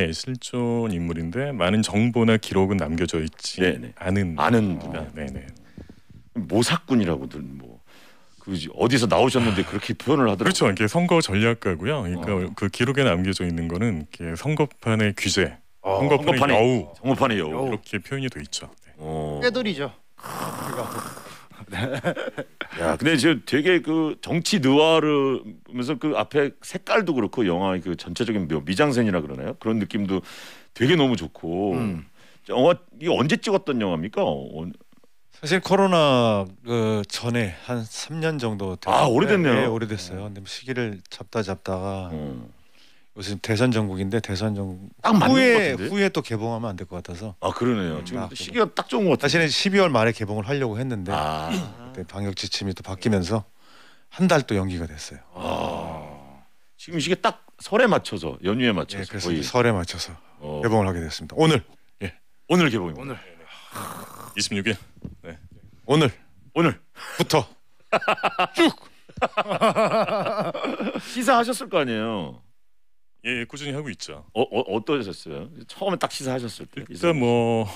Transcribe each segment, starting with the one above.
네, 실존 인물인데 많은 정보나 기록은 남겨져 있지 네네. 않은 아는 아, 네네. 모사꾼이라고들 뭐 그지 어디서 나오셨는데 그렇게 표현을 하더라고요. 그렇죠. 이게 선거 전략가고요. 그러니까 어. 그 기록에 남겨져 있는 거는 이렇게 선거판의 규제, 어, 선거판의 선거판의 여우 정오판의 여우. 이렇게 표현이 돼 있죠. 네. 어. 꾀돌이죠. 야, 근데 지금 되게 그 정치 느와르면서 그 앞에 색깔도 그렇고 영화의 그 전체적인 묘- 미장센이라 그러나요? 그런 느낌도 되게 너무 좋고. 음. 영화 이게 언제 찍었던 영화입니까? 어, 사실 코로나 그 전에 한 3년 정도 됐- 아, 오래됐네요. 네, 오래됐어요. 근데 시기를 잡다 잡다가 어. 요즘 대선 전국인데 대선 전국 딱 후에 같은데? 후에 또 개봉하면 안 될 것 같아서 아 그러네요. 지금 아, 시기가 딱 좋은 것 같아요. 사실은 12월 말에 개봉을 하려고 했는데 아, 방역 지침이 또 바뀌면서 한 달 또 연기가 됐어요. 아. 지금 시기 딱 설에 맞춰서 연휴에 예, 맞춰서 그래서 거의 설에 맞춰서 어, 개봉을 하게 됐습니다. 오늘 오늘 개봉입니다. 오늘 26일. 오늘부터 오늘 시사하셨을 거 아니에요. 예, 꾸준히 하고 있죠. 어, 어 어떠셨어요? 처음에 딱 시사하셨을 때. 일단 뭐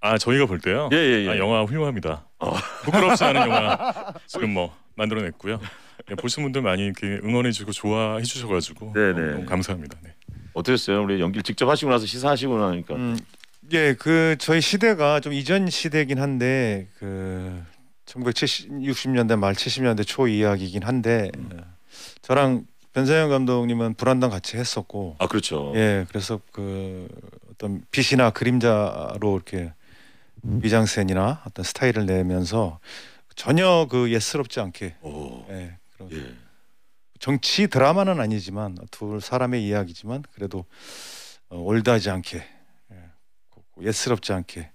아, 저희가 볼 때요. 예예 예. 아, 영화 훌륭합니다. 어. 부끄럽지 않은 영화 지금 뭐 만들어냈고요. 예, 보신 분들 많이 이렇게 응원해주고 좋아해 주셔가지고 네네. 너무 감사합니다. 네. 어떠셨어요? 우리 연기를 직접 하시고 나서 시사하시고 나니까. 음, 예, 그 저희 시대가 좀 이전 시대긴 한데 그 1960년대 말 70년대 초 이야기이긴 한데 음. 어, 저랑 변세영 감독님은 불안당 같이 했었고 아 그렇죠. 예, 그래서 그 어떤 빛이나 그림자로 이렇게 미장센이나 어떤 스타일을 내면서 전혀 그 예스럽지 않게 오. 예, 그런 예. 정치 드라마는 아니지만 두 사람의 이야기지만 그래도 어, old하지 않게 예, 예스럽지 않게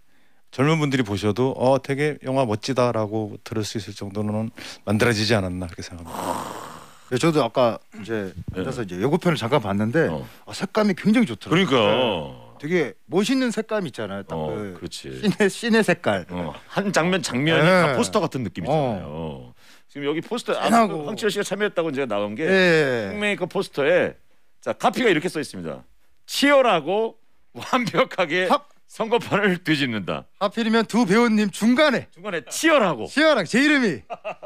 젊은 분들이 보셔도 어 되게 영화 멋지다라고 들을 수 있을 정도는 만들어지지 않았나 그렇게 생각합니다. 네, 저도 아까 이제 네. 앉아서 이제 예고편을 잠깐 봤는데 어. 아, 색감이 굉장히 좋더라고요. 그러니까. 되게 멋있는 색감 있잖아요. 딱 어, 그 그렇지. 신의 신의 색깔. 어, 한 장면 장면이 네. 다 포스터 같은 느낌이잖아요. 지금 여기 포스터 아. 그 황치열 씨가 참여했다고 이제 나온 게 예. 흑메이커 포스터에 자 카피가 이렇게 써 있습니다. 치열하고 완벽하게 합. 선거판을 뒤집는다. 하필이면 두 배우님 중간에 중간에 치열하고 시아랑 제 이름이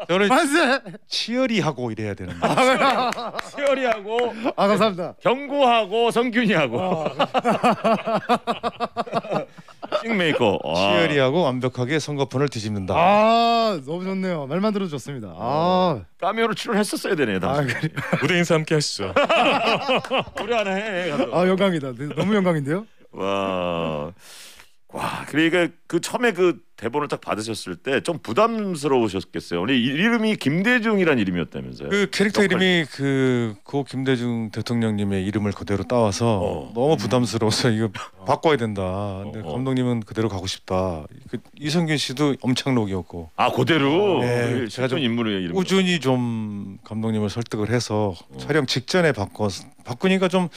저는 만세. 치열이 하고 이래야 되는데 치열이하고 아 감사합니다. 경구하고 성균이하고 어, 싱메이커 와. 치열이 하고 완벽하게 선거판을 뒤집는다. 아 너무 좋네요. 말만 들어도 좋습니다. 아, 까메오로 출연했었어야 되네요. 아, 당시. 그래. 무대 인사 함께 하시죠. 우리 하나 해. 가서. 아 영광이다. 네, 너무 영광인데요. 와. 와, 그러니까 그 처음에 그 대본을 딱 받으셨을 때 좀 부담스러우셨겠어요. 우리 이름이 김대중이란 이름이었다면서요? 그 캐릭터 역할. 이름이 그고 김대중 대통령님의 이름을 그대로 따와서 어. 너무 부담스러워서 이거 바꿔야 된다. 근데 어, 어. 감독님은 그대로 가고 싶다. 그 이성균 씨도 엄창록이었고 아, 그대로 네, 그 제가 좀 인물의 이름. 꾸준히 좀 감독님을 설득을 해서 어. 촬영 직전에 바꿔 바꾸니까 좀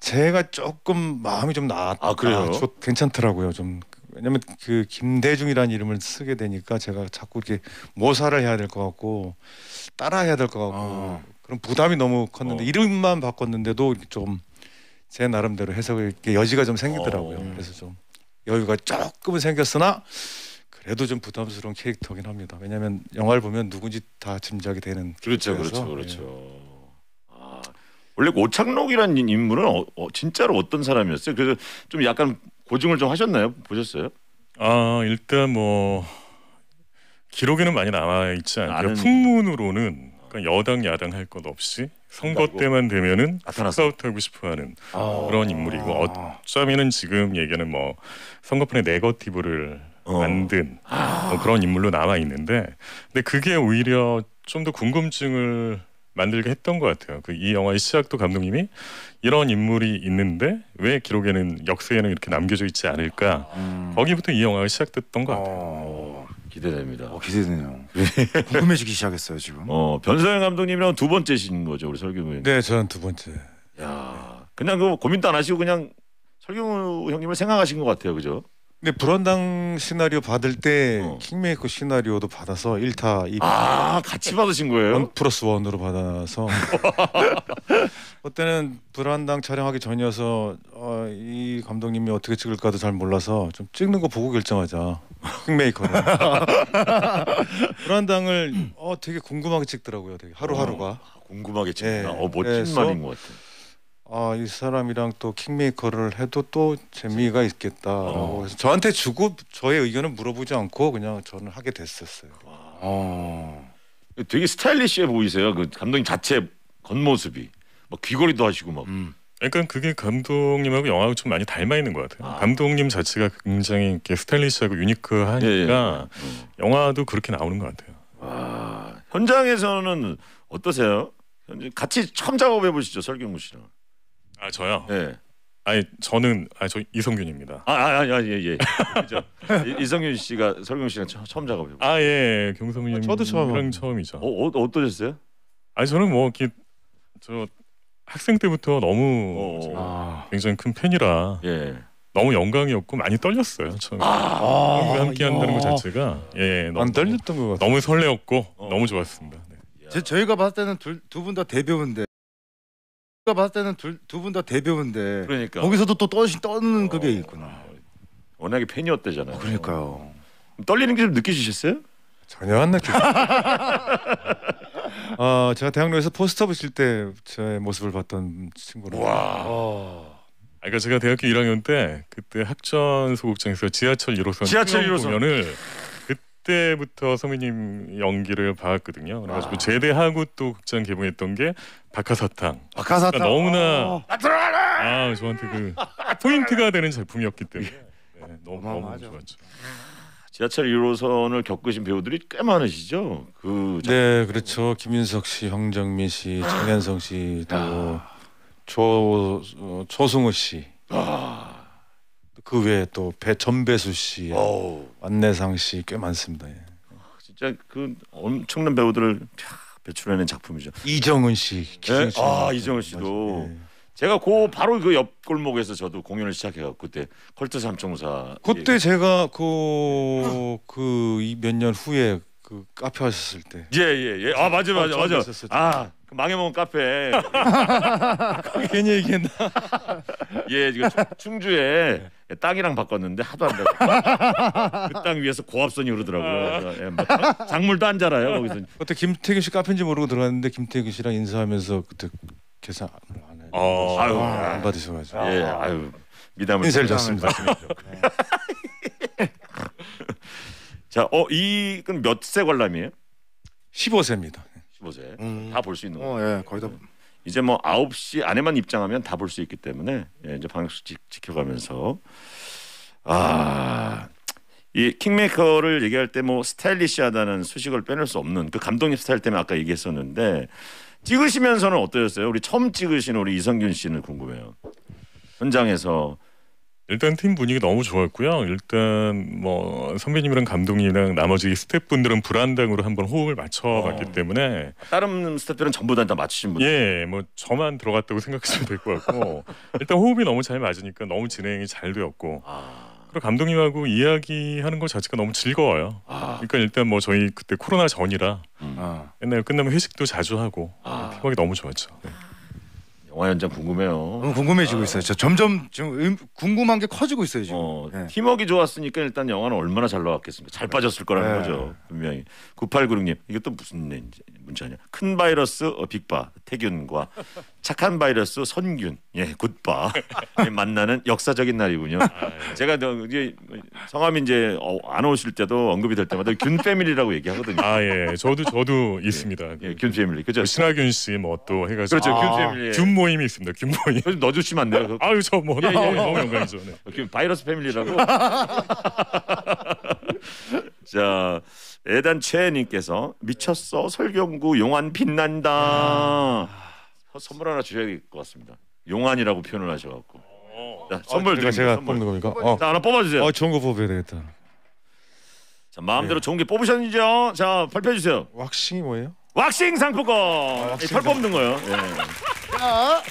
제가 조금 마음이 좀 나았다. 아, 그래요? 좋- 괜찮더라고요. 좀 왜냐면 그 김대중이라는 이름을 쓰게 되니까 제가 자꾸 이렇게 모사를 해야 될 것 같고 따라해야 될 것 같고 아. 그런 부담이 너무 컸는데 어. 이름만 바꿨는데도 좀 제 나름대로 해석의 여지가 좀 생기더라고요. 어. 그래서 좀 여유가 조금은 생겼으나 그래도 좀 부담스러운 캐릭터긴 합니다. 왜냐하면 영화를 보면 누군지 다 짐작이 되는 그렇죠, 캐릭터여서, 그렇죠, 예. 그렇죠. 아, 원래 오창록이라는 인- 인물은 어, 어, 진짜로 어떤 사람이었어요? 그래서 좀 약간 고증을 좀 하셨나요? 보셨어요? 아 일단 뭐 기록에는 많이 남아 있지 않고요. 풍문으로는 그러니까 여당 야당 할 것 없이 선거? 때만 되면은. 스카우트하고 싶어하는 아. 그런 인물이고 어쩌면은 지금 얘기는 뭐 선거판의 네거티브를 어. 만든 뭐 그런 인물로 남아 있는데 근데 그게 오히려 좀 더 궁금증을 만들게 했던 것 같아요. 그 이 영화의 시작도 감독님이 이런 인물이 있는데 왜 기록에는 역사에는 이렇게 남겨져 있지 않을까 음. 거기부터 이 영화가 시작됐던 것 같아요. 어, 기대됩니다. 어, 기대되네요. 궁금해지기 시작했어요 지금. 어, 변서영 감독님이랑 두 번째신 거죠, 우리 설경우. 네, 저는 두 번째. 야, 그냥 그 고민도 안 하시고 그냥 설경우 형님을 생각하신 것 같아요, 그죠? 근데 불한당 시나리오 받을 때 어. 킹메이커 시나리오도 받아서 1타 2 아, 같이 받으신 거예요? one plus one으로 받아서 그때는 불한당 촬영하기 전이어서 어, 어, 이 감독님이 어떻게 찍을까도 잘 몰라서 좀 찍는 거 보고 결정하자. 킹메이커를. 불한당을 어 되게 궁금하게 찍더라고요. 되게 하루하루가. 궁금하게 찍나. 예, 어 멋진 그래서- 말인 것 같아. 아 이 사람이랑 또 킹메이커를 해도 또 재미가 있겠다라고 어. 해서 저한테 주고 저의 의견은 물어보지 않고 그냥 저는 하게 됐었어요. 어. 되게 스타일리시해 보이세요. 그 감독님 자체 겉모습이 막 귀걸이도 하시고 막. 음. 그러니까 그게 감독님하고 영화하고 좀 많이 닮아 있는 것 같아요. 아. 감독님 자체가 굉장히 이렇게 스타일리시하고 유니크하니까 예, 예. 어. 영화도 그렇게 나오는 것 같아요. 아, 현장에서는 어떠세요? 현재 같이 처음 작업해 보시죠 설경구 씨랑. 아 저요? 예. 아니 저는 아저 이성균입니다. 아, 아, 아, 아, 예, 예. 그죠. 이- 이성균 씨가 설경 씨랑 처, 처음 작업해 보고. 아 예, 경성님 저도 처음 랑 합니다. 처음이죠. 어, 어, 어떠셨어요? 아니 저는 뭐 이렇게 저 학생 때부터 너무 어. 제가 아. 굉장히 큰 팬이라 예. 너무 영광이었고 많이 떨렸어요. 처음 에 아, 형과 함께 한다는 것 야. 자체가 예 너무 안 떨렸던 것 같아요. 너무 설레었고 어. 너무 좋았습니다. 네. 제, 저희가 봤을 때는 두 분 다 대배우인데 저희가 봤을 때는 두 분 다 대배우인데 그러니까. 거기서도 또 떠시, 떠는 그게 어, 있구나. 워낙에 팬이었대잖아요. 그러니까요. 떨리는 게 좀 느껴지셨어요? 전혀 안 느껴. 아 제가 대학로에서 포스터 붙일 때 제 모습을 봤던 친구로. 와. 어. 아, 그러니까 제가 대학교 1학년 때 그때 학전 소극장에서 지하철 1호선 지하철 수영 1호선. 공연을 그때부터 선배님 연기를 봐왔거든요. 그래가지고 아. 제대하고 또 극장 개봉했던 게 박하사탕. 박하사탕. 그러니까 너무나 어. 아. 아 저한테 그 포인트가 되는 작품이었기 때문에 네, 너무 너무. 좋았죠. 지하철 1호선을 겪으신 배우들이 꽤 많으시죠? 그네 그렇죠. 김윤석 씨, 황정민 씨, 정현성 씨, 또 조, 어, 조승우 씨. 아. 그 외에 또 배, 전배수 씨, 어우. 안내상 씨 꽤 많습니다. 예. 진짜 그 엄청난 배우들을 캬, 배출해낸 작품이죠. 이정은 씨, 기생 씨. 아, 이정은 씨도. 예. 제가 그 바로 그 옆 골목에서 저도 공연을 시작해갖고 그때 컬트 삼총사 그때 제가 그그몇 년 후에 그 카페 하셨을 때 예예예 아 맞아 맞아 처음 맞아. 아 그 망해먹은 카페 괜히 얘기했나? 예 지금 충- 충주에 땅이랑 바꿨는데 하도 안 되고 그 땅 위에서 고압선이 흐르더라고요 그래서 예, 뭐 장- 작물도 안 자라요 거기서 그때 김태균 씨 카페인지 모르고 들어갔는데 김태균 씨랑 인사하면서 그때 계산 안 해. 어. 아유 안 받으셔가지고 예 아유 미담을 인사를 좀- 줬습니다. 자 어 이건 몇세 관람이에요 15세입니다. 15세 음. 다 볼 수 있는 거 어, 예, 거의 다. 이제 뭐 9시 안에만 입장하면 다 볼 수 있기 때문에 예, 이제 방역수칙 지켜가면서 아. 이 킹메이커를 얘기할 때 뭐 스타일리시하다는 수식을 빼낼 수 없는 그 감독님 스타일 때문에 아까 얘기했었는데 찍으시면서는 어떠셨어요? 우리 처음 찍으신 우리 이성균 씨는 궁금해요. 현장에서 일단 팀 분위기 너무 좋았고요. 일단 뭐 선배님이랑 감독님이랑 나머지 스태프분들은 불안당으로 한번 호흡을 맞춰봤기 어. 때문에 다른 스태프들은 전부 다, 다 맞추신 분. 예, 뭐 저만 들어갔다고 생각하시면 될 것 같고 일단 호흡이 너무 잘 맞으니까 너무 진행이 잘 되었고 아, 그리고 감독님하고 이야기하는 것 자체가 너무 즐거워요. 아, 그러니까 일단 뭐 저희 그때 코로나 전이라 음. 어. 맨날 끝나면 회식도 자주 하고 아. 피부하기 너무 좋았죠. 네. 영화 현장 궁금해요. 너무 궁금해지고 있어요. 저 점점 지금 의- 궁금한 게 커지고 있어요 지금. 어, 네. 팀워크 좋았으니까 일단 영화는 얼마나 잘 나왔겠습니까? 잘 빠졌을 거라는 네. 거죠. 분명히. 9896님 이게 또 무슨 문자냐? 큰 바이러스 어, 빅바 태균과 착한 바이러스 선균 예 굿바 예, 만나는 역사적인 날이군요. 제가 너 이제 성함이 이제 어, 안 오실 때도 언급이 될 때마다 균 패밀리라고 얘기하거든요. 아 예, 저도 저도 있습니다. 예, 균 패밀리 그죠? 그 신하균 씨 뭐 또 해가지고 그렇죠. 아, 균 패밀리. 균 모임이 있습니다. 균 모임. 좀 넣어주시면 안 돼요? 그- 아유 저 뭐 예, 예. 너무, 영광이죠. 네. 그 바이러스 패밀리라고. 자, 애단 최님께서 미쳤어 설경구 용안 빛난다. 서- 선물 하나 주셔야 될 것 같습니다. 용안이라고 표현을 하셔갖고. 자, 선물 아, 제가, 드립니다. 제가 선물. 뽑는 겁니까? 어, 자, 하나 뽑아주세요. 어 좋은 거 뽑아야 되겠다. 자, 마음대로 좋은 게 뽑으셨는지요? 자, 발표해 주세요. 왁싱이 뭐예요? 왁싱 상품권. 왁싱 예, 털 뽑는 거요. 예. 야,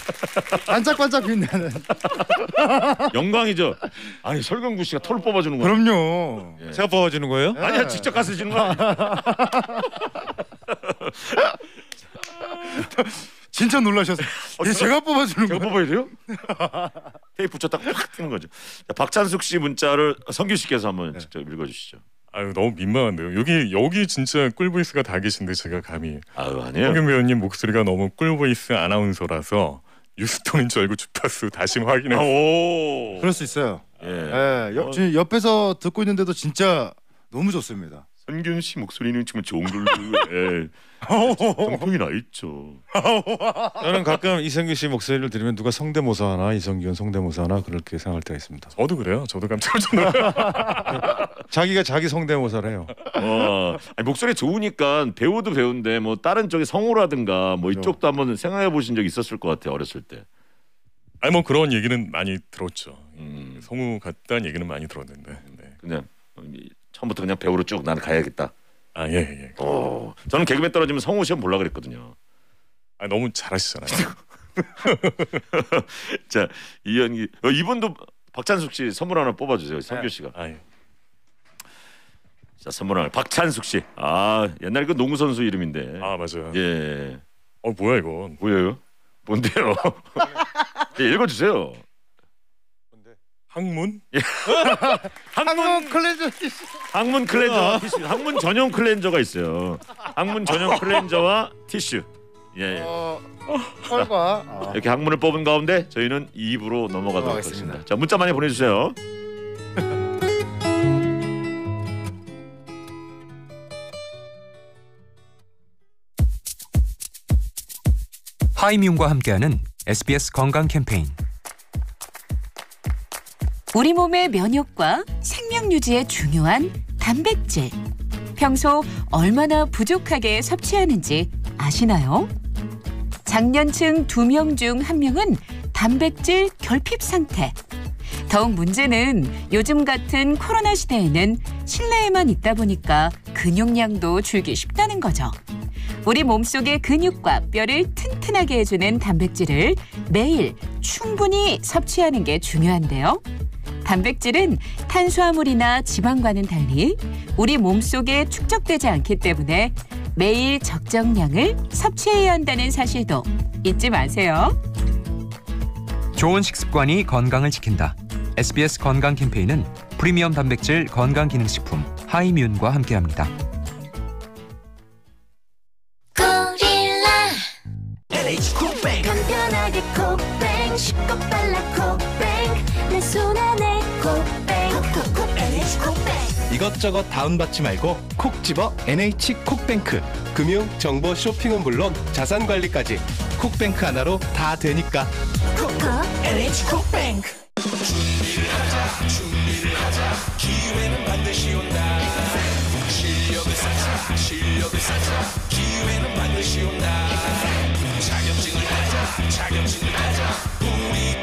반짝반짝 빛나는. 영광이죠. 아니 설경구 씨가 털 뽑아주는 거. 그럼요. 예. 제가 뽑아주는 거예요? 네. 아니야, 직접 가서 주는 거. 아니야? 진짜 놀라셨어요. 예, 제가 뽑아주는 제가 거. 뽑아야 돼요? 테이프 붙였다가 팍 뜨는 거죠. 자, 박찬숙 씨 문자를 선균 씨께서 한번 네. 직접 읽어주시죠. 아유 너무 민망한데요. 여기 여기 진짜 꿀voice가 다 계신데 제가 감히 아유 아니에요. 선균 배우님 목소리가 너무 꿀voice 아나운서라서 뉴스톤인 줄 알고 주파수 다시 확인해. 아, 오. 그럴 수 있어요. 예. 예, 어. 옆, 지금 옆에서 듣고 있는데도 진짜 너무 좋습니다. 선균 씨 목소리는 정말 좋은 걸로 예. 정통이 나 있죠. 저는 가끔 이성균 씨 목소리를 들으면 누가 성대모사 하나 이성균 성대모사 하나 그렇게 생각할 때가 있습니다. 저도 그래요. 저도 깜짝 놀랐어요. 자기가 자기 성대모사를 해요. 어, 아니, 목소리 좋으니까 배우도 배우인데 뭐 다른 쪽에 성우라든가 뭐 이쪽도 한번 생각해 보신 적 있었을 것 같아요 어렸을 때. 아니 뭐 그런 얘기는 많이 들었죠. 음, 성우 같다는 얘기는 많이 들었는데. 네. 그냥 이- 처음부터 그냥 배우로 쭉 나는 가야겠다. 아 예 예. 어, 저는 개그맨 떨어지면 성우 시험 볼라 그랬거든요. 아 너무 잘하시잖아요. 자 이연기 어, 이분도 박찬숙 씨 선물 하나 뽑아주세요. 성규 씨가. 아 예. 자 선물 하나 박찬숙 씨. 아 옛날 그 농구 선수 이름인데. 아 맞아요. 예. 어 뭐야 이건? 뭐예요? 뭔데요? 예, 읽어주세요. 항문? 항문 cleanser 항문 cleanser와 티슈. 항문 전용 cleanser가 있어요. 항문 전용 cleanser와 티슈. 예. 예. 어, 털과 아, 이렇게 항문을 뽑은 가운데 저희는 2부로 넘어가도록 넘어가겠습니다. 하겠습니다. 자 문자 많이 보내주세요. 하이미움과 함께하는 SBS 건강 캠페인 우리 몸의 면역과 생명 유지에 중요한 단백질. 평소 얼마나 부족하게 섭취하는지 아시나요? 장년층 두 명 중 한 명은 단백질 결핍 상태. 더욱 문제는 요즘 같은 코로나 시대에는 실내에만 있다 보니까 근육량도 줄기 쉽다는 거죠. 우리 몸속의 근육과 뼈를 튼튼하게 해주는 단백질을 매일 충분히 섭취하는 게 중요한데요. 단백질은 탄수화물이나 지방과는 달리 우리 몸속에 축적되지 않기 때문에 매일 적정량을 섭취해야 한다는 사실도 잊지 마세요. 좋은 식습관이 건강을 지킨다. SBS 건강 캠페인은 프리미엄 단백질 건강 기능식품 하이미움과 함께합니다. 고릴라 간편하게 콕뱅 쉽고 이것저것 다운받지 말고 콕 집어 NH 콕뱅크. 금융 정보 쇼핑은 물론 자산 관리까지 콕뱅크 하나로 다 되니까. 콕콕 NH 콕뱅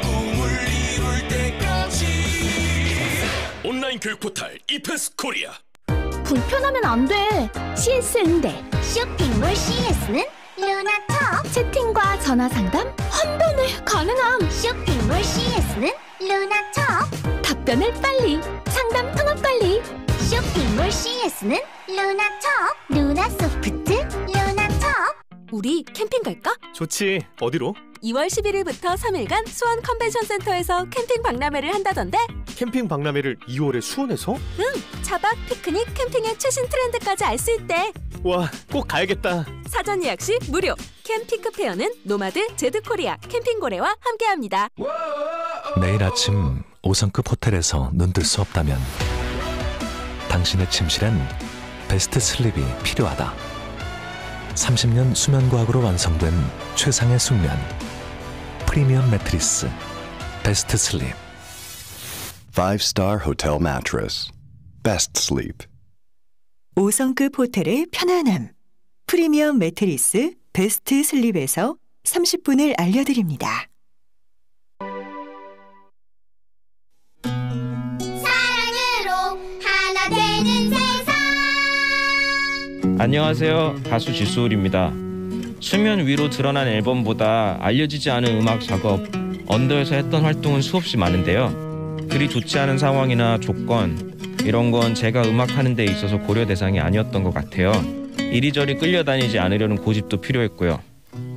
온 라인 교육 포털 이패스 코리아. 불편하면 안 돼. CS인데. 쇼핑몰 CS는 루나톡. 채팅과 전화 상담 한 번에 가능함. 쇼핑몰 CS는 루나톡. 답변을 빨리. 상담 통화 빨리. 쇼핑몰 CS는 루나톡. 루나소프트 우리 캠핑 갈까? 좋지 어디로? 2월 11일부터 3일간 수원 컨벤션 센터에서 캠핑 박람회를 한다던데 캠핑 박람회를 2월에 수원에서? 차박, 피크닉, 캠핑의 최신 트렌드까지 알 수 있대 와 꼭 가야겠다 사전 예약 시 무료 캠핑앤피크닉페어는 노마드 제드코리아 캠핑고래와 함께합니다 내일 아침 5성급 호텔에서 눈뜰 수 없다면 당신의 침실엔 베스트 슬립이 필요하다. 30년 수면과학으로 완성된 최상의 숙면 프리미엄 매트리스 베스트 슬립 5-star hotel mattress. Best sleep. 5성급 호텔의 편안함. 프리미엄 매트리스 베스트 슬립에서 30분을 알려드립니다. 안녕하세요. 가수 지수울입니다. 수면 위로 드러난 앨범보다 알려지지 않은 음악 작업, 언더에서 했던 활동은 수없이 많은데요. 그리 좋지 않은 상황이나 조건, 이런 건 제가 음악하는 데 있어서 고려 대상이 아니었던 것 같아요. 이리저리 끌려다니지 않으려는 고집도 필요했고요.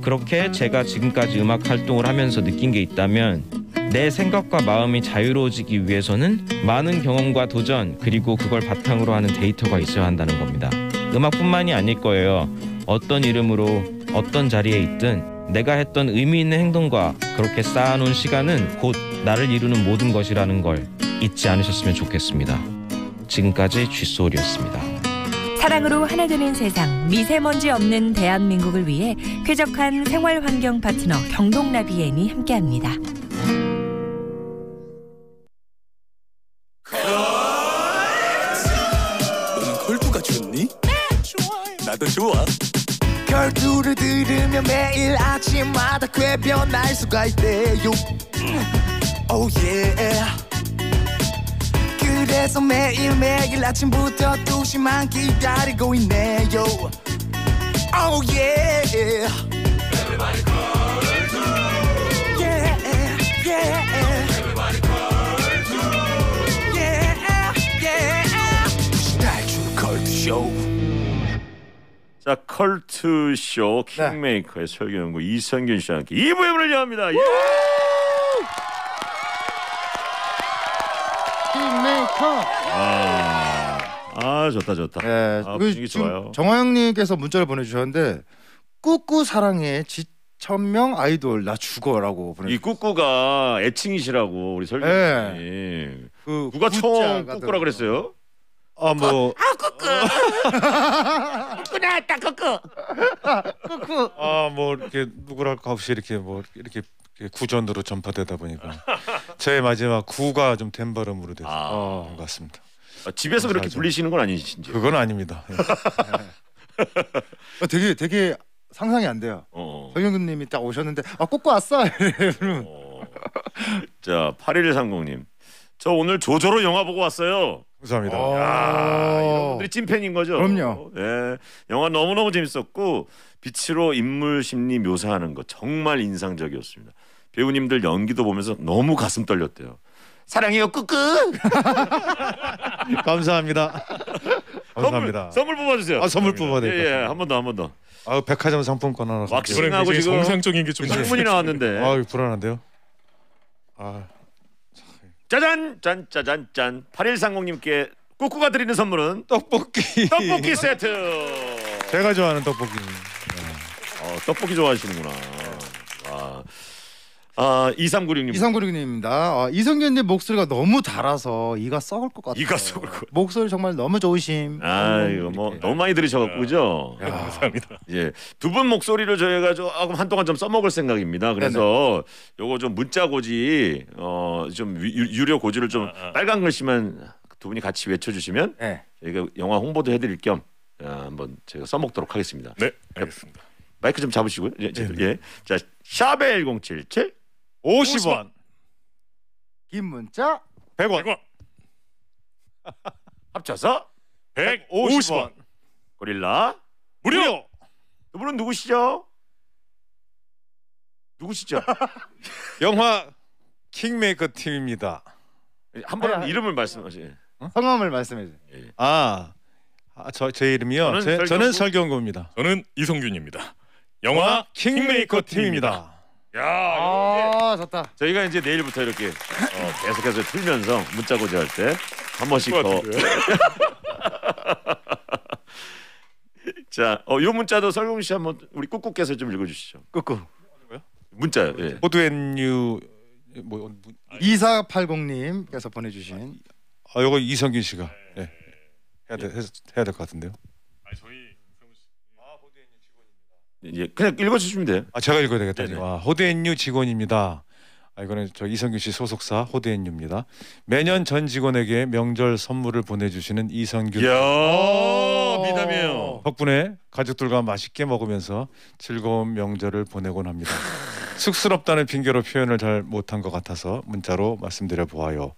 그렇게 제가 지금까지 음악 활동을 하면서 느낀 게 있다면 내 생각과 마음이 자유로워지기 위해서는 많은 경험과 도전 그리고 그걸 바탕으로 하는 데이터가 있어야 한다는 겁니다. 음악뿐만이 아닐 거예요. 어떤 이름으로 어떤 자리에 있든 내가 했던 의미 있는 행동과 그렇게 쌓아놓은 시간은 곧 나를 이루는 모든 것이라는 걸 잊지 않으셨으면 좋겠습니다. 지금까지 쥐소울이었습니다. 사랑으로 하나 되는 세상 미세먼지 없는 대한민국을 위해 쾌적한 생활 환경 파트너 경동나비엔이 함께합니다. 나도 좋아. 결투를 들으며 매일 아침마다 쾌변할 수가 있대요 Oh yeah 그래서 매일매일 아침부터 2시만 기다리고 있네요 Oh yeah Everybody call Yeah yeah Everybody call Yeah yeah 날줄 컬투쇼. 자 컬트 쇼 킹메이커의 설계연구 이성균 씨와 함께 2부에 문을 여합니다. 예! 킹메이커. 아, 아 좋다 좋다. 네, 아, 그 분위기 지금 좋아요. 정화영님께서 문자를 보내주셨는데 꾸꾸 사랑해 지천명 아이돌 나 죽어라고 보내. 이 꾸꾸가 애칭이시라고 우리 설계님. 네. 그 누가 처음 꾸꾸라 그랬어요? 아뭐아 왔다 꾸꾸 꾸꾸 아뭐 이렇게 누구랄까 없이 이렇게 뭐 이렇게 구전으로 전파되다 보니까 제 마지막 구가 좀 된 발음으로 돼서 아. 것 같습니다. 아, 집에서 그렇게. 불리시는 건 아니신지. 그건 아닙니다. 예. 어, 되게 되게 상상이 안 돼요. 어. 설경근님이 딱 오셨는데 아 꾸꾸 왔어. 어. 자 8130님. 저 오늘 조조로 영화 보고 왔어요. 감사합니다. 야, 이런 분들이 찐팬인 거죠. 그럼요. 예, 영화 너무 너무 재밌었고 빛으로 인물 심리 묘사하는 거 정말 인상적이었습니다. 배우님들 연기도 보면서 너무 가슴 떨렸대요. 사랑해요 꾸꾸. 감사합니다. 감사합니다. 선물, 선물 뽑아주세요. 아 선물 뽑아야 예, 예, 같아요. 한번 더, 한 번 더. 아 백화점 상품권 하나. 왁싱하고 굉장히 지금 정상적인 게좀 상품이 나왔는데. 아 불안한데요. 아 짜잔, 짠, 짜잔, 짠. 8130님께 꾸꾸가 드리는 선물은 떡볶이. 떡볶이 세트. 제가 좋아하는 떡볶이. 어, 떡볶이 좋아하시는구나. 아, 아 2396님. 2396님입니다. 아, 이성균님 목소리가 너무 달아서 이가 썩을 것 같아요. 이가 썩을 것. 목소리 정말 너무 좋으심. 아 이거 뭐 너무 많이 들으셔갖고 그죠? 감사합니다. 예, 두 분 목소리를 저희가 조금 한동안 좀 써먹을 생각입니다. 그래서 요거 좀 문자 고지 어 좀 유 료 고지를 좀 빨간 글씨만 두 분이 같이 외쳐주시면 네. 저희가 영화 홍보도 해드릴 겸 아, 한번 제가 써먹도록 하겠습니다. 네, 알겠습니다. 마이크 좀 잡으시고요. 예, 제- 예. 자 샤벨 1077 50원. 긴 문자 100원. 100원. 합쳐서 150원. 고릴라 무료. 두 분은 누구시죠? 누구시죠? 영화 킹메이커 팀입니다. 한번 아니, 아니. 이름을 말씀하세요. 성함을 말씀해 주세요. 아, 아, 저, 제 이름이요. 저는 제, 설경구. 저는 설경구입니다. 저는 이성균입니다. 영화 킹메이커 팀입니다. 야, 아 좋다. 저희가 이제 내일부터 이렇게 어, 계속해서 틀면서 문자 고지할 때 한 번씩 더. 자, 어, 요 문자도 설공 씨 한번 우리 꾹꾹께서 좀 읽어주시죠. 꾸꾸. 문자요. 예. 호두앤유 뭐 문- 2480님께서 보내주신 아, 요거 이성균 씨가 예. 해야 돼 해야 될 것 같은데요. 예, 그냥 읽어주시면 돼요. 아, 제가 읽어야 되겠다. 네네. 아, 호두앤유 직원입니다. 아, 이거는 저 이성균 씨 소속사 호두앤유입니다. 매년 전 직원에게 명절 선물을 보내주시는 이성균. 이야, 미담이에요. 덕분에 가족들과 맛있게 먹으면서 즐거운 명절을 보내곤 합니다. 쑥스럽다는 핑계로 표현을 잘 못한 것 같아서 문자로 말씀드려 보아요.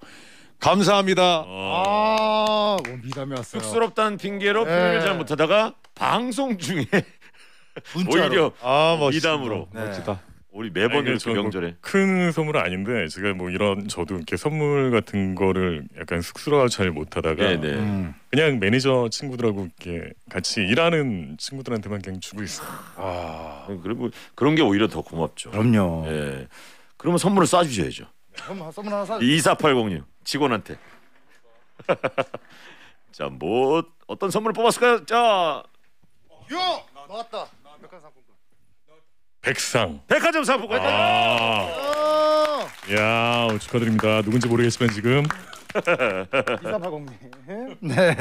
감사합니다. 아 오, 미담이 왔어요. 쑥스럽다는 핑계로 네. 표현을 잘 못하다가 방송 중에 문자로. 오히려 아. 미담으로 네. 멋지다. 우리 매번 아니, 이렇게 저뭐 명절에 큰 선물은 아닌데 제가 뭐 이런 저도 이렇게 선물 같은 거를 약간 쑥스러워 잘 못하다가 네네. 음. 그냥 매니저 친구들하고 이렇게 같이 일하는 친구들한테만 그냥 주고 있어요. 아 그리고 그런 게 오히려 더 고맙죠. 그럼요. 예. 그러면 선물을 쏴주셔야죠. 선물 선물 하나 사. 2480님 직원한테. 자, 뭐 어떤 선물을 뽑았을까요? 자, 요 나왔다. 백화점 상품권. 백상. 백화점 상품권. 아, 야 축하드립니다. 누군지 모르겠지만 지금 2480님. 네.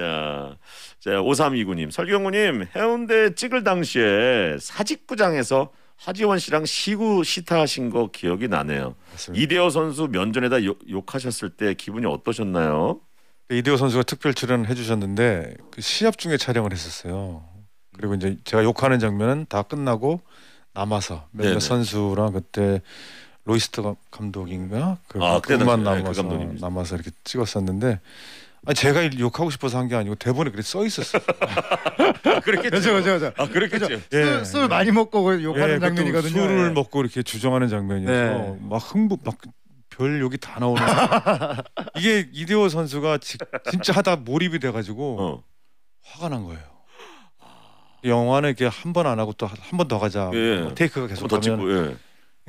야, 자 5329님, 설경구님 해운대 찍을 당시에 사직구장에서 하지원 씨랑 시구 시타하신 거 기억이 나네요. 이대호 선수 면전에다 욕, 욕하셨을 때 기분이 어떠셨나요? 이대호 선수가 특별 출연을 해주셨는데 그 시합 중에 촬영을 했었어요. 그리고 이제 제가 욕하는 장면은 다 끝나고 남아서 몇몇 네네. 선수랑 그때 로이스트 감- 감독인가 그 아, 그때 그만 네, 그 남아서 감독님이죠. 남아서 이렇게 찍었었는데 아니 제가 욕하고 싶어서 한 게 아니고 대본에 그렇게 써 있었어요. 그렇겠죠. 그죠 그죠 그죠. 아, 그렇겠죠. 예. 술, 술 많이 먹고 그 욕하는 예, 장면이거든요. 술을 예. 먹고 이렇게 주정하는 장면이어서 네. 막 흥분 막 별 욕이 다 나오는 이게 이대호 선수가 지- 진짜 하다 몰입이 돼가지고 어. 화가 난 거예요. 영화는 이렇게 한 번 안 하고 또 한 번 더 가자 예. 뭐 테이크가 계속 더 찍고, 가면 예.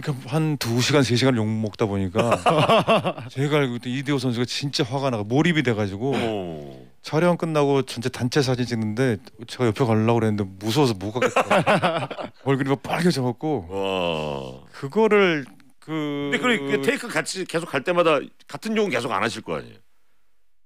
그러니까 한 두 시간 세 시간 욕 먹다 보니까 제가 알고 있던 이대호 선수가 진짜 화가 나고 몰입이 돼가지고 어. 촬영 끝나고 전체 단체 사진 찍는데 제가 옆에 가려고 그랬는데 무서워서 못 가겠다. 얼굴이 막 빨개져갖고 와. 그거를 그 근데 그래 그 테이크 같이 계속 갈 때마다 같은 욕은 계속 안 하실 거 아니에요?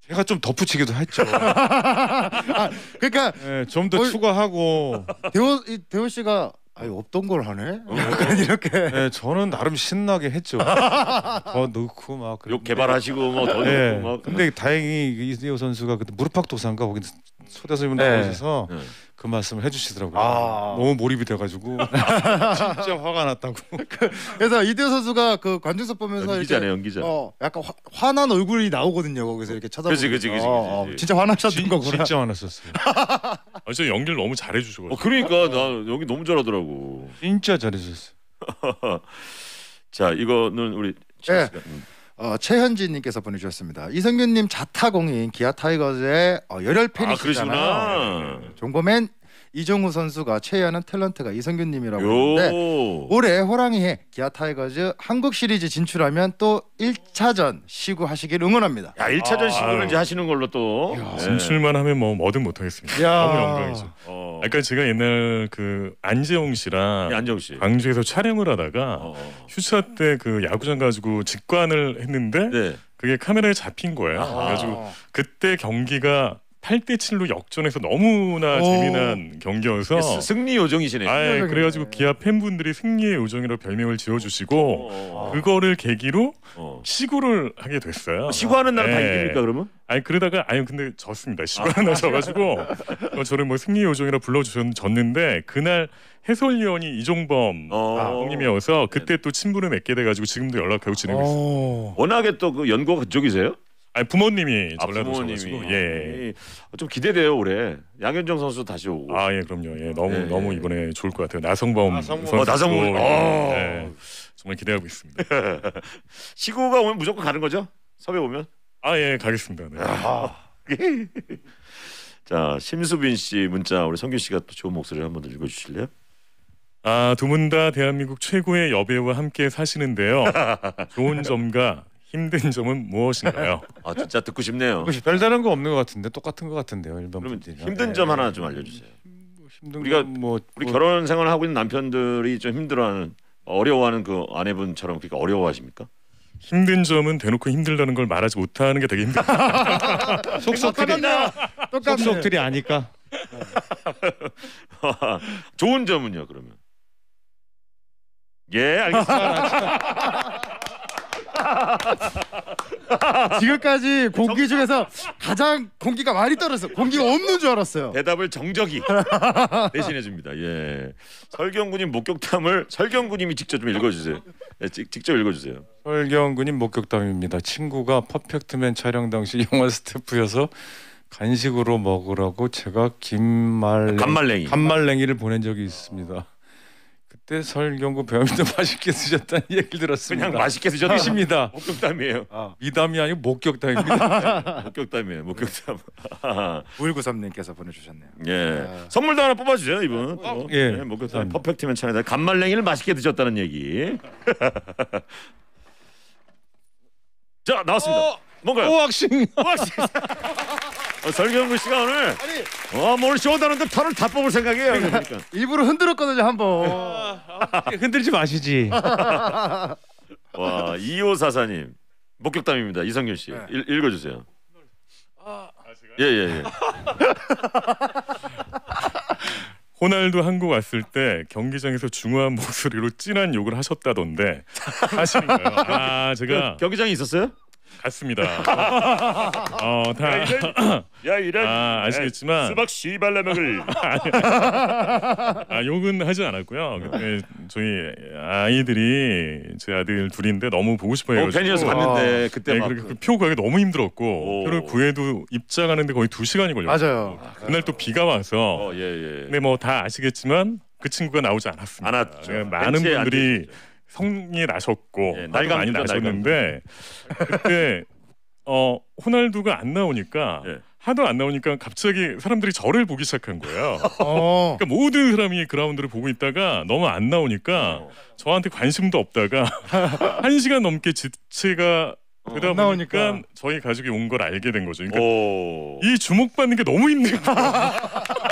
제가 좀 덧붙이기도 했죠. 그러니까 네, 좀더 거의- 추가하고 대호 이 대호 씨가 아니 없던 걸 하네. 약간 이렇게. 네, 저는 나름 신나게 했죠. 더 넣고 막욕 개발하시고 뭐더 네. 넣고 막. 근데 다행히 이대호 선수가 그때 무릎팍도사인가 거기 초대손님 네. 나오셔서 네. 그 말씀을 해주시더라고요. 아. 너무 몰입이 돼가지고 진짜 화가 났다고. 그래서 이대호 선수가 그 관중석 보면서 연기자네 이렇게 연기자. 어 약간 화, 화난 얼굴이 나오거든요. 거기서 이렇게 쳐다보고. 그치, 그치, 그치, 어, 어. 진짜 화나셨던 진, 거구나. 진짜 화났었어요. 아, 저 연기를 너무 잘해주셔가지고. 어 그러니까 나 여기 너무 잘하더라고. 진짜 잘해주셨어요. 자 이거는 우리 예. 씨가, 음. 어, 최현진님께서 보내주셨습니다. 이성균님 자타공인 기아 타이거즈의 어, 열혈 아 팬이시잖아요. 그러시구나. 종범엔 이종우 선수가 최애하는 탤런트가 이선균님이라고 요. 하는데 올해 호랑이해 기아 타이거즈 한국 시리즈 진출하면 또 1차전 시구하시길 응원합니다. 야 1차전 아, 시구는 아유. 이제 하시는 걸로 또. 네. 진출만 하면 뭐 뭐든 못하겠습니다. 야. 너무 영광이죠. 어. 아까 제가 옛날 그 안재홍 씨랑 예, 안재홍 씨. 광주에서 촬영을 하다가 어. 휴차 때 그 야구장 가지고 직관을 했는데 네. 그게 카메라에 잡힌 거예요. 그래가지고 그때 경기가 8대 7로 역전해서 너무나 오. 재미난 경기여서 스- 승리 요정이시네요. 아, 예. 그래가지고 기아 팬분들이 승리의 요정이라고 별명을 지어주시고 어. 그거를 계기로 어. 시구를 하게 됐어요. 시구하는 날은 다 예. 이깁니까 그러면? 아니 그러다가 아니 근데 졌습니다. 시구하는 날 져가지고 어, 저를 뭐 승리 요정이라 불러주셨는데 그날 해설위원이 이종범 어. 형님이어서 그때 또 친분을 맺게 돼가지고 지금도 연락하고 지내고 있어요. 어. 워낙에 또 그 연고가 그쪽이세요? 아니 부모님이 아 전라도셔가지고 부모님이. 예. 어, 좀 기대돼요 올해. 양현종 선수 다시 오고. 아 예 그럼요. 예 너무 예, 너무 예. 이번에 좋을 것 같아요. 나성범 나성범. 선수도 어, 나성범. 어. 예, 정말 기대하고 있습니다. 시구가 오면 무조건 가는 거죠? 섭외 오면? 아 예 가겠습니다. 네. 자 심수빈 씨 문자 우리 성균 씨가 또 좋은 목소리를 한번 더 읽어주실래요? 아, 두 분 다 대한민국 최고의 여배우와 함께 사시는데요. 좋은 점과 힘든 점은 무엇인가요? 아 진짜 듣고 싶네요. 혹시 별다른 거 없는 것 같은데 똑같은 것 같은데요 일반 그러면 분들이. 힘든 점 하나 좀 알려주세요. 힘든 우리가 건 뭐, 우리 뭐 결혼 생활을 하고 있는 남편들이 좀 힘들어하는 어려워하는 그 아내분처럼 그러니까 어려워하십니까? 힘든 점은 대놓고 힘들다는 걸 말하지 못하는 게 되게 힘들어요. 속속들이. 속속들이 아니까 좋은 점은요 그러면? 예 알겠습니다. 지금까지 공기 중에서 가장 공기가 많이 떨어졌어. 공기가 없는 줄 알았어요. 대답을 정적이 대신해 줍니다. 예. 설경구님 목격담을 설경구님이 직접 좀 읽어주세요. 예, 직, 직접 읽어주세요. 설경군님 목격담입니다. 친구가 퍼펙트맨 촬영 당시 영화 스태프여서 간식으로 먹으라고 제가 김말 간말랭이. 간말랭이를 보낸 적이 있습니다. 그때 설경구 배우님도 맛있게 드셨다는 얘기를 들었습니다. 그냥 맛있게 드셨다. 뜻입니다. 목격담이에요. 미담이 아니고 목격담입니다. 목격담이에요. 목격담. 9193님께서 보내주셨네요. 예. 선물도 하나 뽑아주세요 이분. 또. 예. 목격담. 퍼펙트맨 차례다. 간말랭이를 맛있게 드셨다는 얘기. 자 나왔습니다. 뭔가요? 오학싱. 오학싱. 어, 설경구 씨가 오늘 어, 뭐 오늘 쇼다는데 털을 다 뽑을 생각이에요. 그러니까. 일부러 흔들었거든요 한 번. 흔들지 마시지. 와 이호사사님 목격담입니다. 이성균 씨 읽, 읽어주세요. 예예 예. 호날두 한국 왔을 때 경기장에서 중후한 목소리로 찐한 욕을 하셨다던데 사실인가요? 아 제가 경기장에 있었어요? 갔습니다. 어, 다야 이런 아, 아시겠지만 수박 씨발라먹을 아 욕은 하지 않았고요. 그때 저희 아이들이 제 아들 둘인데 너무 보고 싶어요. 어, 팬이어서 봤는데 그때 네, 막 그리고 그 표 구하기 너무 힘들었고 표를 구해도 입장하는데 거의 두 시간이 걸렸어요. 맞아요. 그날 또 비가 와서 어, 예, 예. 근데 뭐 다 아시겠지만 그 친구가 나오지 않았습니다. 안 왔죠. 네, 많은 벤치에 앉아 분들이 성이 나셨고 예, 날강도죠, 많이 나셨는데 그때 어 호날두가 안 나오니까 예. 하도 안 나오니까 갑자기 사람들이 저를 보기 시작한 거예요. 어. 그러니까 모든 사람이 그라운드를 보고 있다가 너무 안 나오니까 저한테 관심도 없다가 한 시간 넘게 지체가 그러다 안 보니까 나오니까. 저희 가족이 온 걸 알게 된 거죠. 그러니까 오. 이 주목받는 게 너무 힘든 거예요.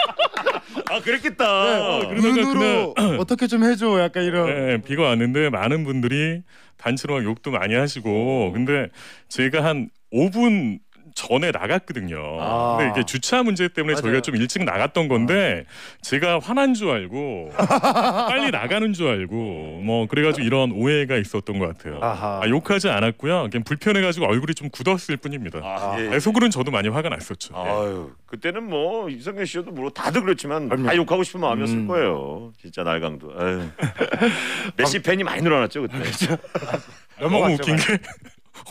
아 그랬겠다. 그러다가 눈으로 어떻게 좀 해줘 약간 이런. 네, 비가 왔는데 많은 분들이 단체로 막 욕도 많이 하시고 근데 제가 한 5분 전에 나갔거든요. 아. 근데 이게 주차 문제 때문에 맞아요. 저희가 좀 일찍 나갔던 건데 제가 화난 줄 알고 빨리 나가는 줄 알고 뭐 그래가지고 이런 오해가 있었던 것 같아요. 아하. 아, 욕하지 않았고요. 그냥 불편해가지고 얼굴이 좀 굳었을 뿐입니다. 아, 예. 아, 속으로는 저도 많이 화가 났었죠. 아유 그때는 뭐 이선균 씨도 뭐 다들 그렇지만. 다 욕하고 싶은 마음이었을 음. 거예요. 진짜 날강도. 아유. 메시 팬이 많이 늘어났죠 그때. 너무 넘어갔죠, 웃긴 게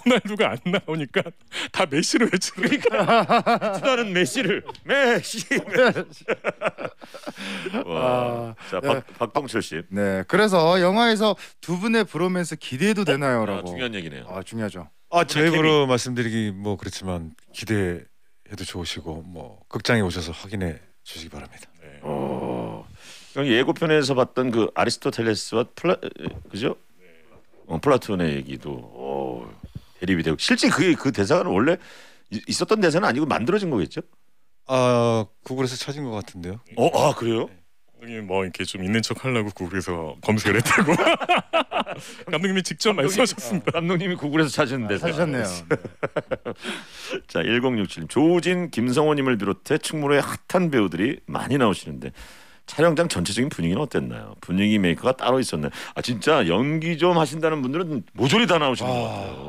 호날두가 안 나오니까 다 메시를 외치니까 수다는 메시를 메시. 와. 자 네. 박, 박동철 씨. 네. 그래서 영화에서 두 분의 bromance 기대해도 아, 되나요라고. 중요한 얘기네요. 아 중요하죠. 아, 제 입으로 말씀드리기 뭐 그렇지만 기대해도 좋으시고 뭐 극장에 오셔서 확인해 주시기 바랍니다. 어. 그럼 예고편에서 봤던 그 아리스토텔레스와 플라 그죠? 어, 플라톤의 얘기도 어, 대립이 되고 실제 그그 대사는 원래 이- 있었던 대사는 아니고 만들어진 거겠죠? 아, 구글에서 찾은 것 같은데요. 어, 아 그래요? 감독님 뭐 이렇게 좀 있는 척 하려고 구글에서 검색을 했다고 감독님이 직접 말씀하셨습니다. 감독님이 구글에서 찾은 대사. 찾으셨네요. 자, 1067님 조진, 김성호님을 비롯해 충무로의 핫한 배우들이 많이 나오시는데 촬영장 전체적인 분위기는 어땠나요? 분위기 메이커가 따로 있었나요? 아 진짜 연기 좀 하신다는 분들은 모조리 다 나오시는 것 같아요.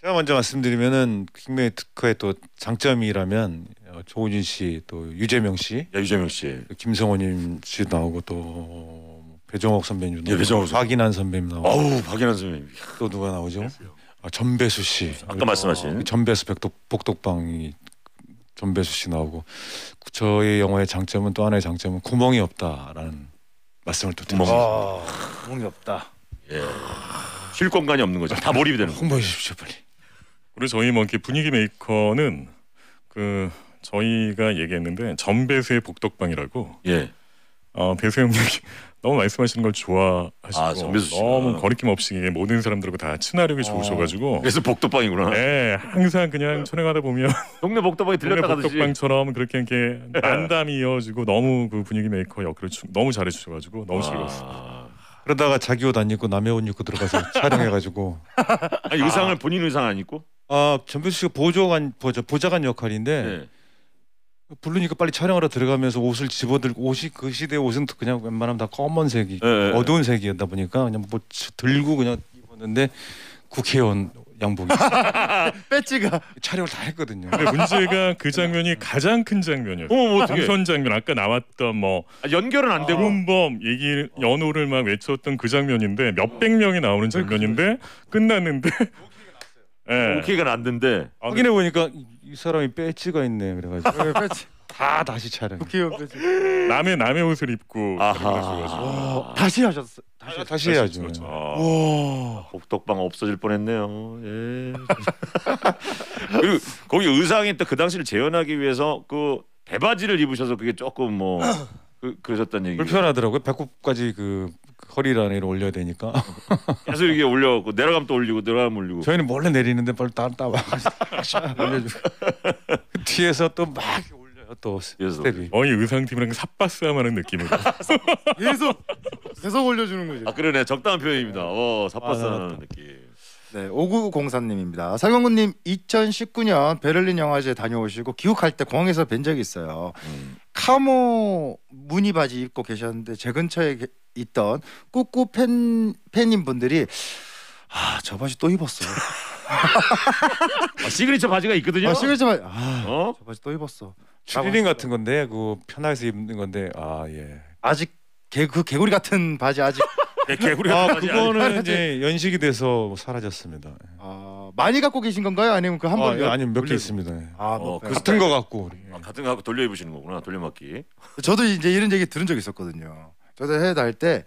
제가 먼저 말씀드리면은 킹메이 특허의 또 장점이라면 어, 조우진 씨, 또 유재명 씨, 야, 유재명 씨, 김성호님 씨 나오고 또 배종옥 선배님 예, 배종옥 선배님. 박인환 선배님 나오고 어우 박인환 선배님. 또 누가 나오죠? 아, 전배수 씨. 아까 말씀하신. 그 전배수 백독 복독방이 전배수 씨 나오고 저의 영화의 장점은 또 하나의 장점은 구멍이 없다라는 말씀을 또 드립니다. 아, 구멍이 없다. 예. 쉴 공간이 없는 거죠. 다 몰입이 되는 거. 홍보해 주십시오 빨리. 그리고 저희 뭐 이렇게 분위기 메이커는 그 저희가 얘기했는데 전배수의 복덕방이라고 예. 어, 배수 형님이 너무 말씀하시는 걸 좋아하시고 아. 너무 거리낌 없이 모든 사람들하고 다 친화력이 좋으셔가지고 그래서 복덕방이구나. 네 항상 그냥 촬영하다 보면 동네 동네 들렸다 가듯이. 복덕방처럼 그렇게 이렇게 만담이 이어지고 너무 그 분위기 메이커 역할을 주- 너무 잘해주셔가지고 너무 즐거웠어요. 그러다가 자기 옷 안 입고 남의 옷 입고 들어가서 촬영해가지고 아니, 의상을 본인 의상 안 입고? 아 전배수 씨가 보조관 보좌, 보좌관 역할인데 네. 부르니까 빨리 촬영하러 들어가면서 옷을 집어들고 옷이 그 시대 옷은 그냥 웬만하면 다 검은색이 네. 어두운 색이었다 보니까 그냥 뭐 들고 그냥 입었는데 국회의원 양복이 배지가 촬영을 다 했거든요. 근데 문제가 그 장면이 가장 큰 장면이었어요. 당선 장면 아까 나왔던 뭐 아, 연결은 안 되고. 홍범 얘기 연호를 막 외쳤던 그 장면인데 몇백 명이 나오는 장면인데 끝났는데 예. 오케이가 났는데 확인해 보니까 이- 이 사람이 배지가 있네 그래가지고 네, 배지. 다 다시 촬영. 국회의원 배지. 남의 남의 옷을 입고 아하. 다시 하셨어. 다시, 다시 해야죠. 그렇죠. 와. 복덕방 없어질 뻔했네요. 예. 그리고 거기 의상이 또 그 당시를 재현하기 위해서 그 배바지를 입으셔서 그게 조금 뭐 그, 그러셨던 얘기. 불편하더라고요. 배꼽까지 그, 그 허리란에 올려야 되니까 계속 이게 올려갖고 내려가면 또 올리고 내려가면 올리고. 저희는 몰래 내리는데 빨리 따따 올려주고 뒤에서 또 막 올려요 또 스텝이. 거의 의상팀이랑 삽바싸움하는 느낌으로. 계속 계속 올려주는 거죠. 아 그러네 적당한 표현입니다. 어 삽바싸는 아, 느낌. 네, 5904님입니다. 설경구님 2019년 베를린 영화제 다녀오시고 귀국할 때 공항에서 뵌 적이 있어요. camo 무늬 바지 입고 계셨는데 제 근처에 게- 있던 꾸꾸 팬 팬님 분들이 아 저 바지 또 입었어. 아, 시그니처 바지가 있거든요. 아, 시그니처 바지. 아, 어? 저 바지 또 입었어. 추리닝 같은 건데 그 편하게서 입는 건데 아 예. 아직 개 그 개구리 같은 바지 아직 네, 개구리 아 같은 바지 그거는 아직- 이제 연식이 돼서 사라졌습니다. 아, 많이 갖고 계신 건가요? 아니면 그 한 번? 아, 아니면 몇 개 있습니다. 아, 어, 뭐, 그 같은. 거 갖고 우리. 아, 같은 거 갖고 돌려 입으시는 거구나. 돌려막기. 저도 이제 이런 얘기 들은 적 있었거든요. 저도 해외 다닐 때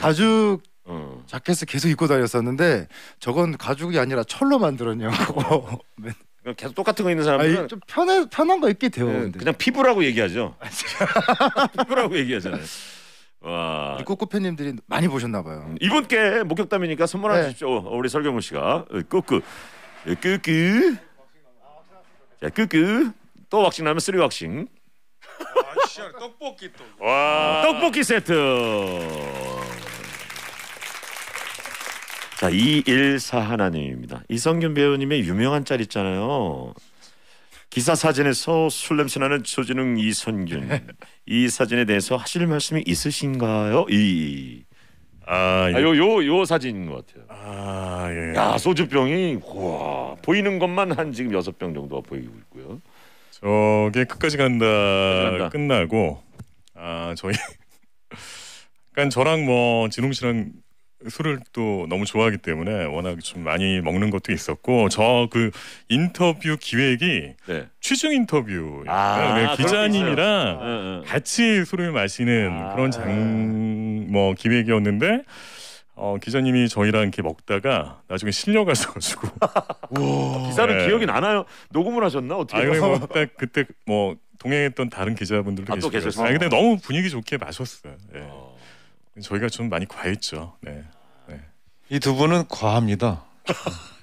가죽 어. 자켓을 계속 입고 다녔었는데 저건 가죽이 아니라 철로 만들었냐고. 그냥 계속 똑같은 거 있는 아니, 사람들은 좀 편해 편한 거 입게 돼요. 네, 근데. 그냥 피부라고 얘기하죠. 피부라고 얘기하잖아요. 와. 우리 꾸꾸 팬님들이 많이 보셨나 봐요. 이분께 목격담이니까 선물 하나 네. 우리 설경우 씨가 끄끄 자 끄끄 또 왁싱 나면 쓰리 왁싱 떡볶이 또. 와 떡볶이 세트 자 214 하나님입니다. 이성균 배우님의 유명한 짤 있잖아요. 기사 사진에서 술 냄새 나는 조진웅 이선균 이 사진에 대해서 하실 말씀이 있으신가요? 이 아, 예. 요요 요 사진인 것 같아요. 아, 예. 야 소주병이 와 보이는 것만 한 지금 여섯 병 정도가 보이고 있고요. 저게 끝까지 간다, 간다. 끝나고 아 저희 약간 저랑 뭐 진웅 씨랑 술을 또 너무 좋아하기 때문에 워낙 좀 많이 먹는 것도 있었고 저 그 인터뷰 기획이 네. 취중 인터뷰 아, 네, 기자님이랑. 같이 술을 마시는 아. 그런 장 뭐 기획이었는데 어, 기자님이 저희랑 이렇게 먹다가 나중에 실려가셔가지고 기사는 네. 기억이 나나요? 녹음을 하셨나 어떻게? 아, 근데 뭐딱 그때 뭐 동행했던 다른 기자분들도 아, 또 계셨어요? 아, 근데 너무 분위기 좋게 마셨어요. 예. 저희가 좀 많이 과했죠. 네. 이두 분은 과합니다.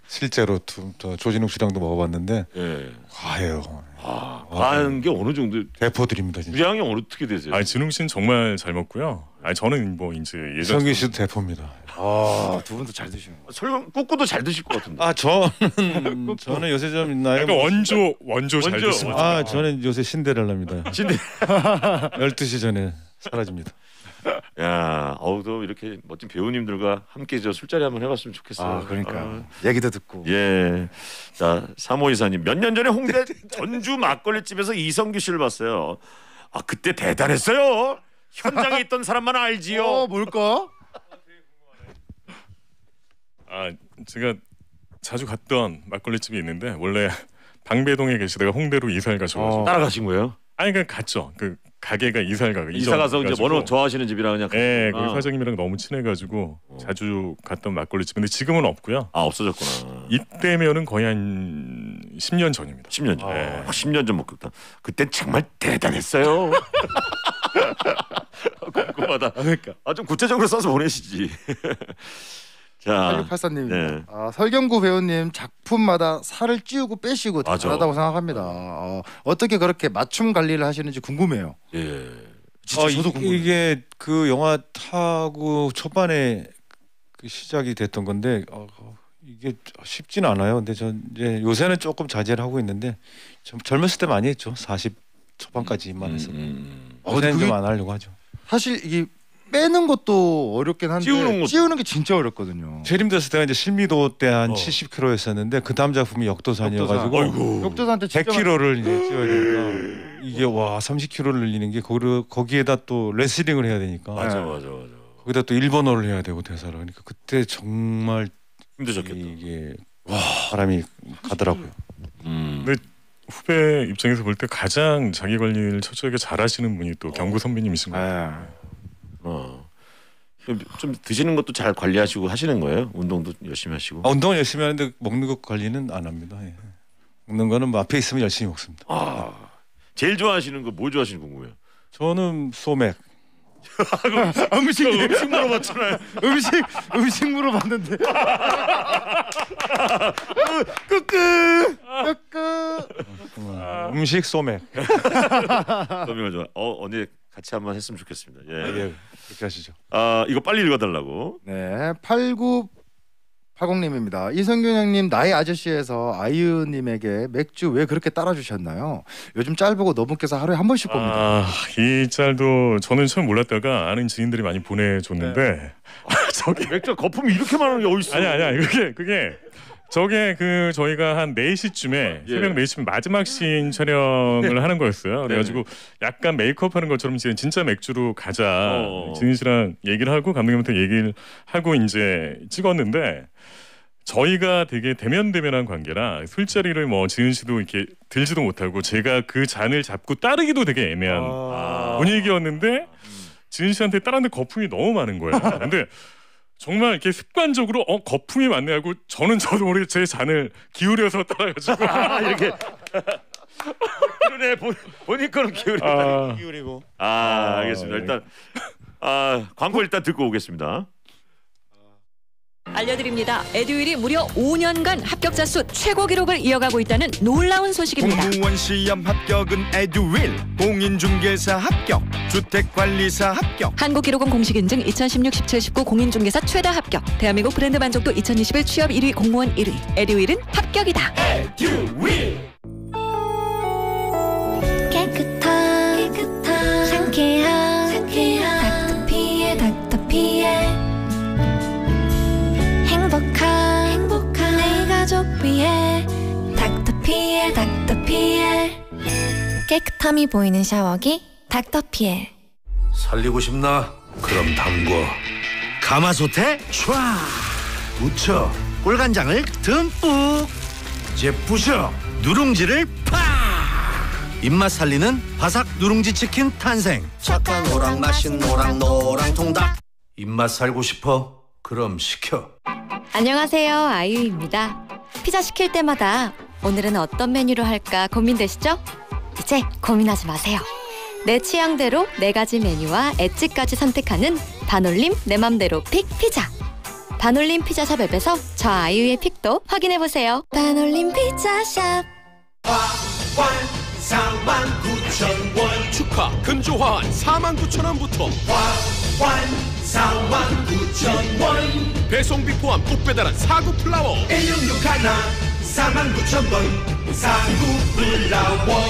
실제로 두, 저 조진욱 씨랑도 먹어봤는데 예. 과해요. 아, 과한 게 어느 정도 대포드립니다 진짜. 분량이 어떻게 되세요? 아, 진웅 씨는 정말 잘 먹고요. 아, 저는 뭐 이제 예전 성기 씨도 대포입니다. 아, 두 분도 잘 드시는 거. 설명 꾸꾸도 잘 드실 것 같은데. 아 저는 저는 요새 좀 있나요? 약간 원조 원조 잘 원조, 드십니다. 아 저는 요새 신데렐라입니다. 신데 12시 전에 사라집니다. 야, 어우도 이렇게 멋진 배우님들과 함께 저 술자리 한번 해봤으면 좋겠어요. 아, 그러니까 아, 얘기도 듣고. 예. 자, 사모 이사님 몇 년 전에 홍대 전주 막걸리 집에서 이성규 씨를 봤어요. 아, 그때 대단했어요. 현장에 있던 사람만 알지요. 어, 뭘까? 아, 제가 자주 갔던 막걸리 집이 있는데 원래 방배동에 계시다가 홍대로 이사를 가셔가지고 따라가신 거예요? 아니 그냥 갔죠. 그 가게가 이사를 가고 이사 가서 이제 뭐로 좋아하시는 집이라 그냥. 네, 그 아. 사장님이랑 너무 친해가지고 자주 갔던 막걸리 집. 근데 지금은 없고요. 아 없어졌구나. 이때면은 거의 한 10년 전입니다. 10년 전. 네. 아, 10년 전 목격담. 그때 정말 대단했어요. 궁금하다. 그러니까. 아 좀 구체적으로 써서 보내시지. 자, 8684님입니다. 네. 아, 설경구 배우님 작품마다 살을 찌우고 빼시고 맞아. 대단하다고 생각합니다. 어, 어떻게 그렇게 맞춤 관리를 하시는지 궁금해요. 예. 진짜 어, 저도 이- 궁금해요. 이게 그 영화 타고 초반에 그 시작이 됐던 건데 어, 이게 쉽진 않아요. 근데 전 이제 요새는 조금 자제를 하고 있는데 좀 젊었을 때 많이 했죠. 40 초반까지만 했어. 음, 어, 요새는 그게- 좀 안 하려고 하죠. 사실 이게 빼는 것도 어렵긴 한데 찌우는 찌우는 게 진짜 어렵거든요. 제일 힘들었을 때가 이제 실미도 때 한 어. 70kg였었는데 그 다음 작품이 역도산이어가지고 아이고. 역도사한테 진짜 100kg를 이제 찌워야 되니까 이게 와 30kg를 늘리는 게 거기를 거기에다 또 레슬링을 해야 되니까 맞아, 맞아, 맞아. 거기다 또 일본어를 해야 되고 대사를 그러니까 그때 정말 힘드셨겠다. 이게 와 바람이 가더라고요. 음. 근데 후배 입장에서 볼 때 가장 자기 관리를 철저하게 잘하시는 분이 또 경구 선배님이신 거예요. 예. 어. 좀- 좀 드시는 것도 잘 관리하시고 하시는 거예요? 운동도 열심히 하시고. 아, 운동은 열심히 하는데 먹는 것 관리는 안 합니다. 예. 먹는 거는 뭐 앞에 있으면 열심히 먹습니다. 아, 제일 좋아하시는 거 뭐 좋아하시는 궁금해요. 저는 소맥 음식 음식 물어봤잖아요. 음식 음식 물어봤는데. 끄끄 끄끄. 음식 소맥. 너무 좋아. 어 언제 같이 한번 했으면 좋겠습니다. 예. 예, 그렇게 하시죠. 아 이거 빨리 읽어달라고. 네, 8980님입니다. 이성균 형님 나의 아저씨에서 아이유님에게 맥주 왜 그렇게 따라주셨나요? 요즘 짤 보고 너분께서 하루에 한 번씩 봅니다. 아, 이 짤도 저는 처음 몰랐다가 아는 지인들이 많이 보내줬는데 네. 저기 맥주 거품이 이렇게 많은 게 어디 있어? 아니 아니야 그게 그게 저게 그 저희가 한 4시쯤에 새벽 4시쯤 마지막 씬 촬영을 하는 거였어요. 그래가지고 약간 메이크업 하는 것처럼 지금 진짜 맥주로 가자. 어. 진희 씨랑 얘기를 하고 감독님한테 얘기를 하고 이제 찍었는데 저희가 되게 대면대면한 관계라 술자리를 뭐 지은 씨도 이렇게 들지도 못하고 제가 그 잔을 잡고 따르기도 되게 애매한 분위기였는데 지은 씨한테 따르는데 거품이 너무 많은 거예요. 근데 정말 이렇게 습관적으로 어 거품이 많네 하고 저는 저도 모르게 제 잔을 기울여서 따라가지고 아, 이렇게. 그러네 본, 본인 거는 기울이고 아. 기울이고. 아, 알겠습니다. 일단 아 광고 일단 듣고 오겠습니다. 알려드립니다. 에듀윌이 무려 5년간 합격자 수 최고 기록을 이어가고 있다는 놀라운 소식입니다. 공무원 시험 합격은 에듀윌 공인중개사 합격 주택관리사 합격 한국기록원 공식 인증 2016, 17, 19 공인중개사 최다 합격. 대한민국 브랜드 만족도 2021 취업 1위 공무원 1위. 에듀윌은 합격이다. 에듀윌 깨끗한, 깨끗한 상쾌한, 상쾌한 가족 위해 닥터피엘 닥터피엘 깨끗함이 보이는 샤워기 닥터피엘 살리고 싶나? 그럼 담궈. 가마솥에 촤 묻혀 꿀간장을 듬뿍. 이제 부셔. 누룽지를 팍! 입맛 살리는 바삭 누룽지 치킨 탄생. 착한 오랑 맛인 노랑 노랑 통닭. 입맛 살고 싶어? 그럼 시켜. 안녕하세요. 아이유입니다. 피자 시킬 때마다 오늘은 어떤 메뉴로 할까 고민되시죠? 이제 고민하지 마세요. 내 취향대로 네 가지 메뉴와 엣지까지 선택하는 반올림 내 맘대로 픽 피자. 반올림 피자샵 앱에서 저 아이유의 픽도 확인해 보세요. 반올림 피자샵 4만 9천 원. 축하 금조화한 4만 9천 원부터. 화환 4만 9천 원. 배송비 포함 꼭 배달한 사구 플라워. 166 하나 4만 9천 원. 사구 플라워.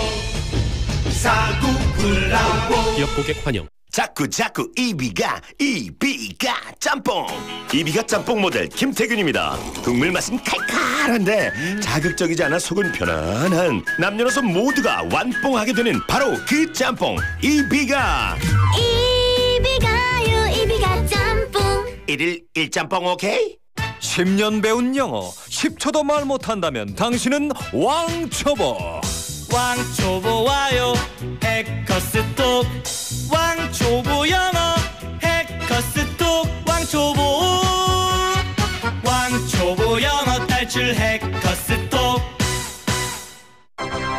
사구 플라워. 기업 고객 환영 자꾸 자꾸 이비가 이비가 짬뽕. 이비가 짬뽕 모델 김태균입니다. 국물 맛은 칼칼한데 자극적이지 않아 속은 편안한 남녀노소 모두가 완뽕하게 되는 바로 그 짬뽕 이비가. 이비가요 이비가 짬뽕. 일일 일짬뽕 오케이? 10년 배운 영어 10초도 말 못한다면 당신은 왕초보. 왕초보 와요 해커스톡 왕초보 영어 해커스톡 왕초보 왕초보 영어 탈출 해커스톡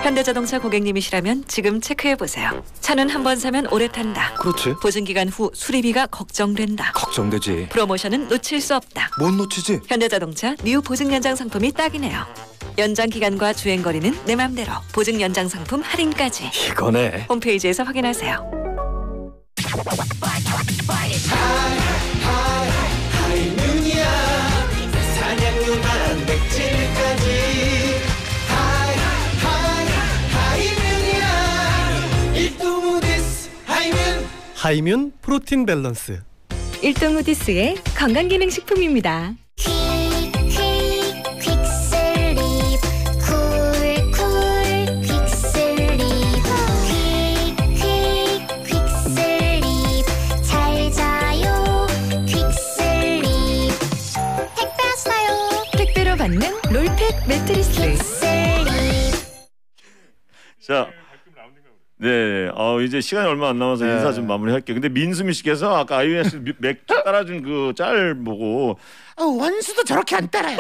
현대자동차 고객님이시라면 지금 체크해 보세요. 차는 한 번 사면 오래 탄다. 그렇지 보증 기간 후 수리비가 걱정된다. 걱정되지 프로모션은 놓칠 수 없다. 못 놓치지 현대자동차 New 보증 연장 상품이 딱이네요. 연장 기간과 주행 거리는 내 맘대로 보증 연장 상품 할인까지 이거네 홈페이지에서 확인하세요. 하이뮨 프로틴 밸런스 일동후디스의 건강기능식품입니다. 매트리스. 자. 네, 어 이제 시간이 얼마 안 남아서 네. 인사 좀 마무리할게요. 근데 민수미 씨께서 아까 아이유야 씨 미- 맥주 따라준 그 짤 보고 아, 원수도 저렇게 안 따라요.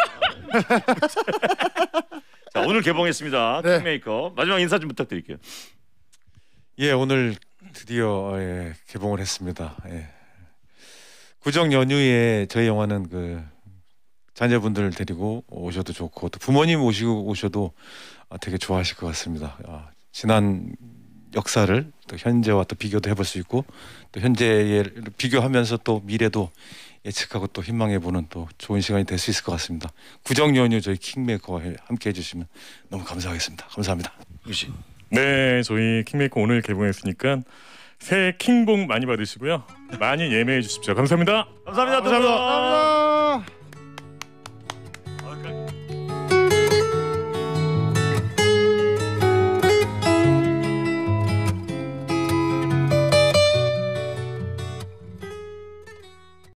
자, 오늘 개봉했습니다. 킹메이커 마지막 인사 좀 부탁드릴게요. 예 오늘 드디어 예, 개봉을 했습니다. 예. 구정 연휴에 저희 영화는 그 자녀분들 데리고 오셔도 좋고 또 부모님 오시고 오셔도 아, 되게 좋아하실 것 같습니다. 아, 지난 역사를 또 현재와 또 비교도 해볼 수 있고 또 현재에 비교하면서 또 미래도 예측하고 또 희망해 보는 또 좋은 시간이 될 수 있을 것 같습니다. 구정 연휴 저희 킹메이커와 함께 해주시면 너무 감사하겠습니다. 감사합니다. 네, 저희 킹메이커 오늘 개봉했으니까 새해 킹복 많이 받으시고요. 많이 예매해 주십시오. 감사합니다. 감사합니다. 감사합니다.